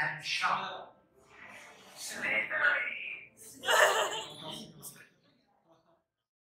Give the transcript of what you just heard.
and shop. Slither!